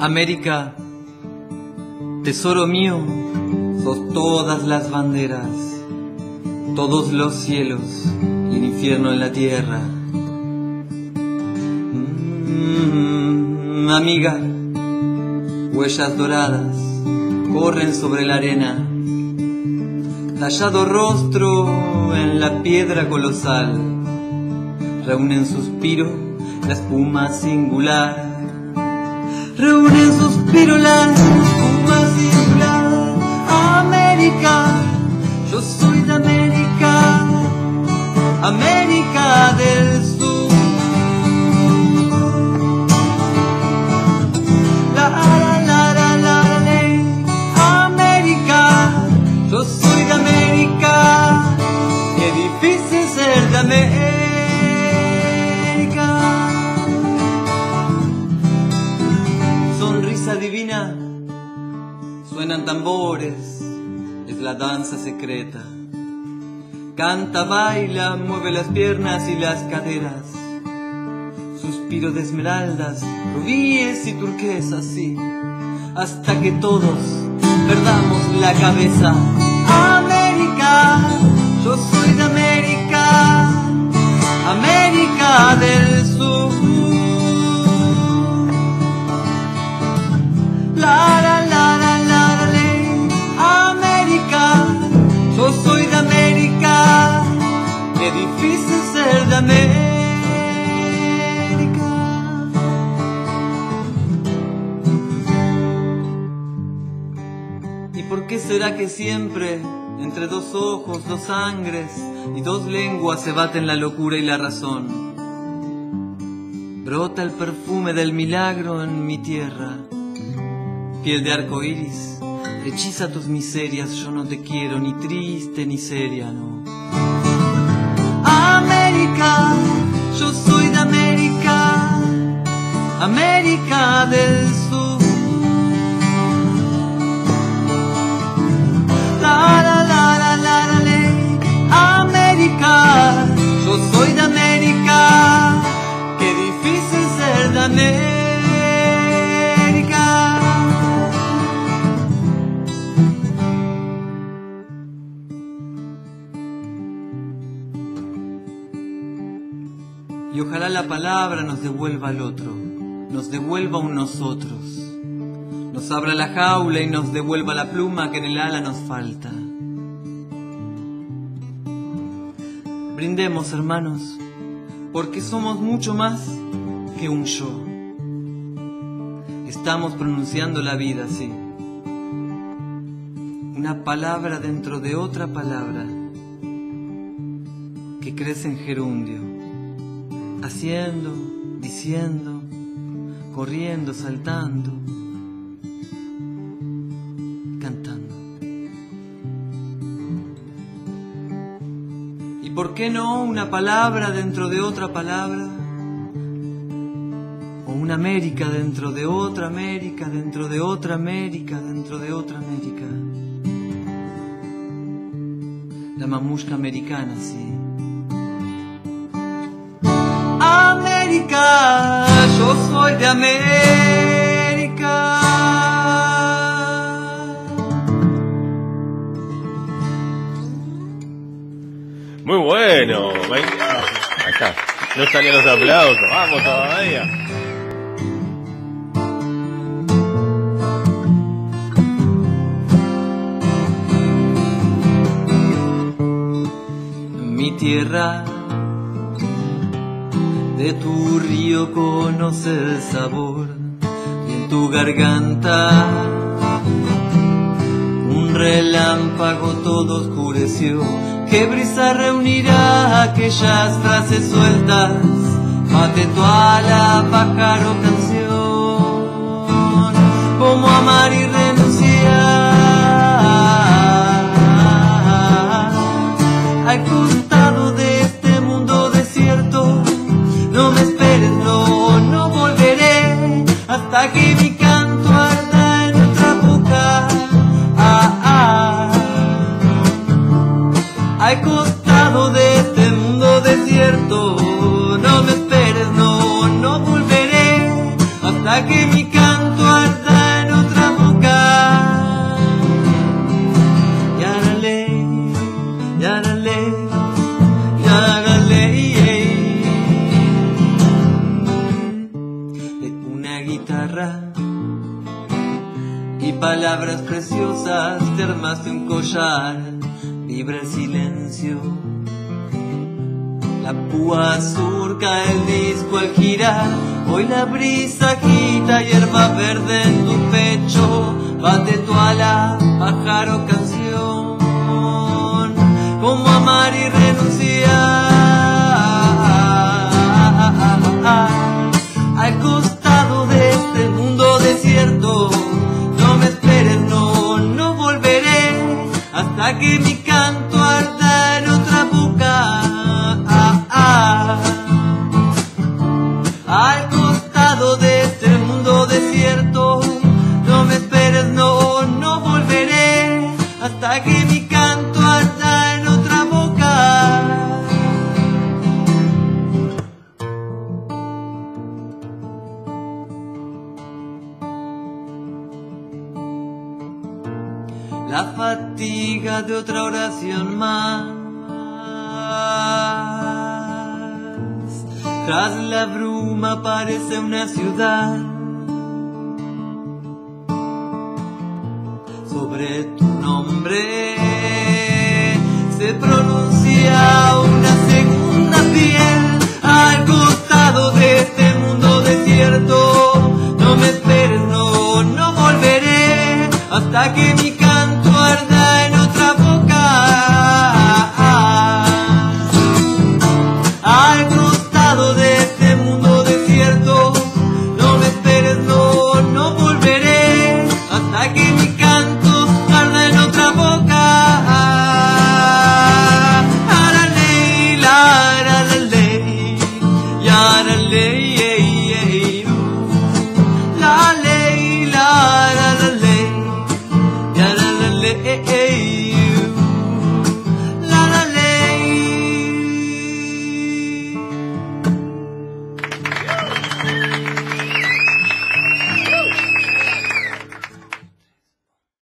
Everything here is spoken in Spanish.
América, tesoro mío, sos todas las banderas, todos los cielos el infierno en la tierra. Mm, amiga, huellas doradas corren sobre la arena, tallado rostro en la piedra colosal, reúnen suspiro, la espuma singular reúnen sus pirulas, espuma singular. América, yo soy de América, América del Divina, suenan tambores, es la danza secreta. Canta, baila, mueve las piernas y las caderas. Suspiro de esmeraldas, rubíes y turquesas, sí, hasta que todos perdamos la cabeza. América, yo soy de América, América del Sur. Qué será que siempre entre dos ojos, dos sangres y dos lenguas se baten la locura y la razón? Brota el perfume del milagro en mi tierra piel de arco iris, hechiza tus miserias, yo no te quiero ni triste ni seria, no. América, yo soy de América, América del la palabra nos devuelva al otro, nos devuelva un nosotros, nos abra la jaula y nos devuelva la pluma que en el ala nos falta. Brindemos, hermanos, porque somos mucho más que un yo. Estamos pronunciando la vida, sí. Una palabra dentro de otra palabra que crece en gerundio haciendo, diciendo, corriendo, saltando, cantando. ¿Y por qué no una palabra dentro de otra palabra? O una América dentro de otra América, dentro de otra América, dentro de otra América. La mamushka americana, sí. América, yo soy de América. Muy bueno. Acá. No salían los aplausos. Vamos todavía. Mi tierra, de tu río conoce el sabor y en tu garganta un relámpago todo oscureció. ¿Qué brisa reunirá aquellas frases sueltas? Mate tu ala, pájaro canción. Como amar y renunciar al costado de cansado de este mundo desierto. No me esperes, no, no volveré hasta que mi canto arda en otra boca. Yarale, yarale, yarale. De una guitarra y palabras preciosas te armaste un collar vibra el silencio. La púa surca el disco al girar, hoy la brisa quita hierba verde en tu pecho, bate tu ala, pájaro canción, como amar y renunciar. Al costado de este mundo desierto, no me esperes, no, no volveré. Hasta que mi canto arda en otra boca. De otra oración más. Tras la bruma aparece una ciudad. Sobre tu nombre se pronuncia una segunda piel al costado de este mundo desierto. No me esperes, no, no volveré hasta que mi hey, hey.